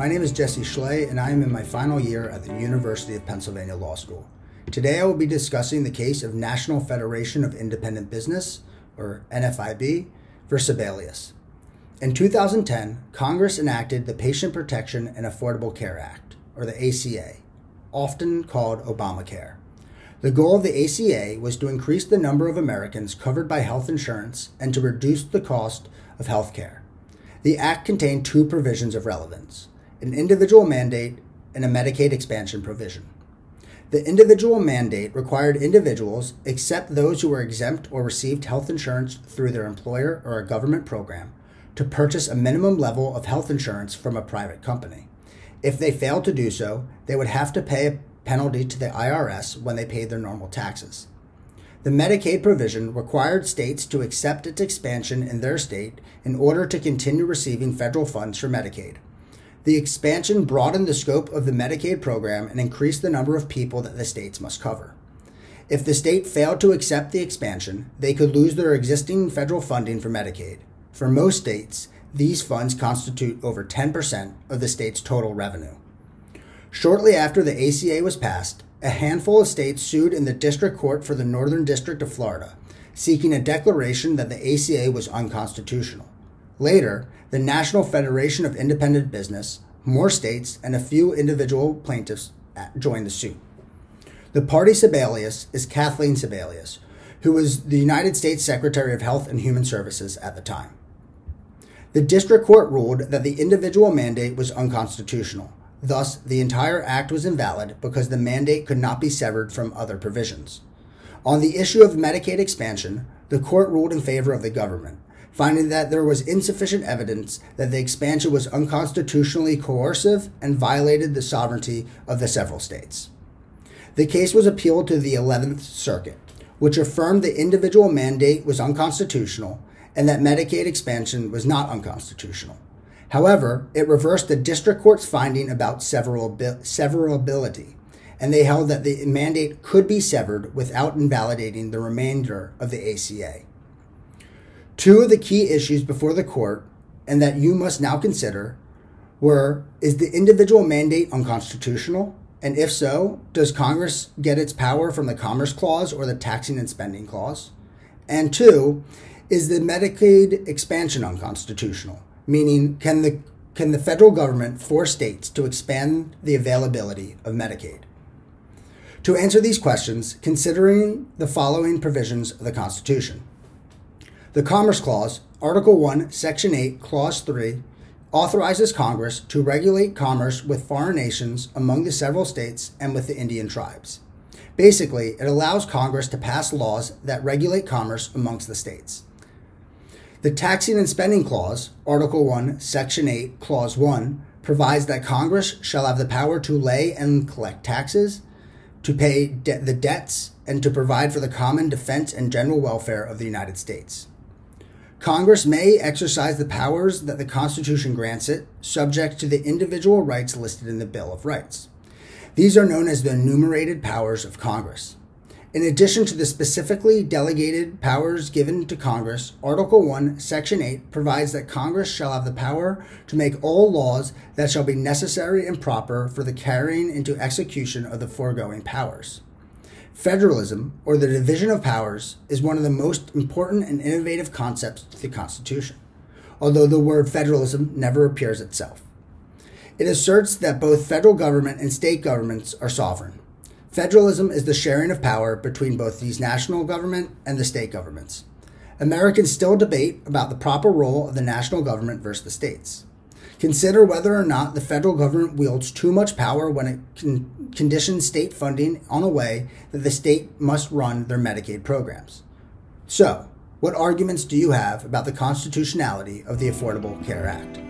My name is Jesse Schley, and I am in my final year at the University of Pennsylvania Law School. Today I will be discussing the case of National Federation of Independent Business, or NFIB, versus Sebelius. In 2010, Congress enacted the Patient Protection and Affordable Care Act, or the ACA, often called Obamacare. The goal of the ACA was to increase the number of Americans covered by health insurance and to reduce the cost of health care. The Act contained two provisions of relevance an individual mandate and a Medicaid expansion provision. The individual mandate required individuals, except those who were exempt or received health insurance through their employer or a government program, to purchase a minimum level of health insurance from a private company. If they failed to do so, they would have to pay a penalty to the IRS when they paid their normal taxes. The Medicaid provision required states to accept its expansion in their state in order to continue receiving federal funds for Medicaid. The expansion broadened the scope of the Medicaid program and increased the number of people that the states must cover. If the state failed to accept the expansion, they could lose their existing federal funding for Medicaid. For most states, these funds constitute over 10% of the state's total revenue. Shortly after the ACA was passed, a handful of states sued in the District Court for the Northern District of Florida, seeking a declaration that the ACA was unconstitutional. Later, the National Federation of Independent Business, more states, and a few individual plaintiffs uh, joined the suit. The party Sebelius is Kathleen Sebelius, who was the United States Secretary of Health and Human Services at the time. The district court ruled that the individual mandate was unconstitutional. Thus, the entire act was invalid because the mandate could not be severed from other provisions. On the issue of Medicaid expansion, the court ruled in favor of the government, finding that there was insufficient evidence that the expansion was unconstitutionally coercive and violated the sovereignty of the several states. The case was appealed to the 11th Circuit, which affirmed the individual mandate was unconstitutional and that Medicaid expansion was not unconstitutional. However, it reversed the district court's finding about severability, and they held that the mandate could be severed without invalidating the remainder of the ACA. Two of the key issues before the court, and that you must now consider, were Is the individual mandate unconstitutional? And if so, does Congress get its power from the Commerce Clause or the Taxing and Spending Clause? And two, is the Medicaid expansion unconstitutional? Meaning, can the can the federal government force states to expand the availability of Medicaid? To answer these questions, considering the following provisions of the Constitution. The Commerce Clause, Article 1, Section 8, Clause 3, authorizes Congress to regulate commerce with foreign nations among the several states and with the Indian tribes. Basically, it allows Congress to pass laws that regulate commerce amongst the states. The Taxing and Spending Clause, Article 1, Section 8, Clause 1, provides that Congress shall have the power to lay and collect taxes, to pay de- the debts, and to provide for the common defense and general welfare of the United States. Congress may exercise the powers that the Constitution grants it, subject to the individual rights listed in the Bill of Rights. These are known as the enumerated powers of Congress. In addition to the specifically delegated powers given to Congress, Article 1, Section 8 provides that Congress shall have the power to make all laws that shall be necessary and proper for the carrying into execution of the foregoing powers. Federalism, or the division of powers, is one of the most important and innovative concepts to the Constitution, although the word federalism never appears itself. It asserts that both federal government and state governments are sovereign. Federalism is the sharing of power between both these national government and the state governments. Americans still debate about the proper role of the national government versus the states. Consider whether or not the federal government wields too much power when it can conditions state funding on a way that the state must run their Medicaid programs. So, what arguments do you have about the constitutionality of the Affordable Care Act?